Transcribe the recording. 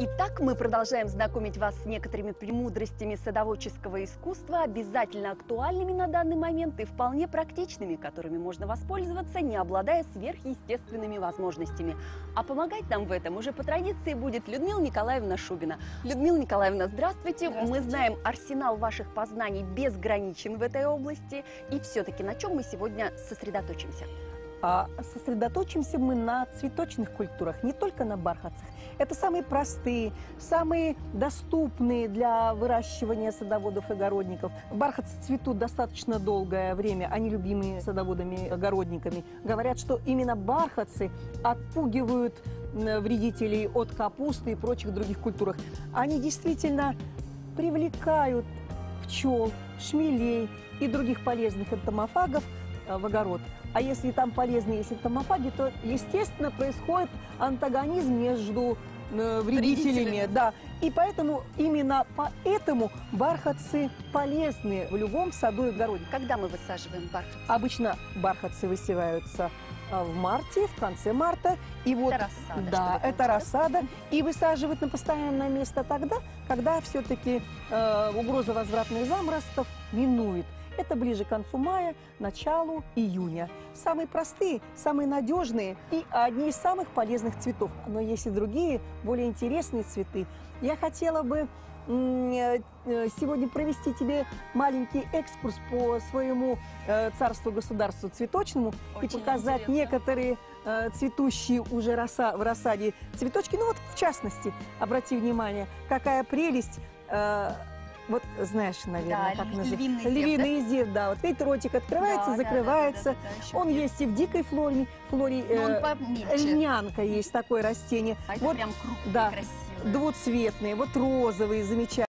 Итак, мы продолжаем знакомить вас с некоторыми премудростями садоводческого искусства, обязательно актуальными на данный момент и вполне практичными, которыми можно воспользоваться, не обладая сверхъестественными возможностями. А помогать нам в этом уже по традиции будет Людмила Николаевна Шубина. Людмила Николаевна, здравствуйте. Мы Здравствуйте. знаем, арсенал ваших познаний безграничен в этой области. И все-таки на чем мы сегодня сосредоточимся? А сосредоточимся мы на цветочных культурах, не только на бархатцах. Это самые простые, самые доступные для выращивания садоводов и огородников. Бархатцы цветут достаточно долгое время, они любимы садоводами и огородниками. Говорят, что именно бархатцы отпугивают вредителей от капусты и прочих других культурах. Они действительно привлекают пчел, шмелей и других полезных энтомофагов в огород. А если там полезные есть энтомофаги, то, естественно, происходит антагонизм между э, вредителями. Вредителями. Да. И поэтому, именно поэтому бархатцы полезны в любом саду и огороде. Когда мы высаживаем бархат? Обычно бархатцы высеваются э, в марте, в конце марта. И вот, Это рассада, Да, это рассада. И высаживают на постоянное место тогда, когда все-таки угроза возвратных заморозков минует. Это ближе к концу мая, началу июня. Самые простые, самые надежные и одни из самых полезных цветов. Но есть и другие, более интересные цветы. Я хотела бы э, э, сегодня провести тебе маленький экскурс по своему э, царству-государству цветочному и Очень показать интересно. некоторые э, цветущие уже роса, в рассаде цветочки. Ну вот, в частности, обрати внимание, какая прелесть. э, вот знаешь, наверное, Да, как называется. львиный зев, Львиный зев, да. Вот видите, ротик открывается, Да, закрывается. да, да, да, Он есть и в дикой флоре, флоре э, льнянка есть такое растение. А вот прям крупный, да, красивый. двуцветные, вот розовые, замечательные.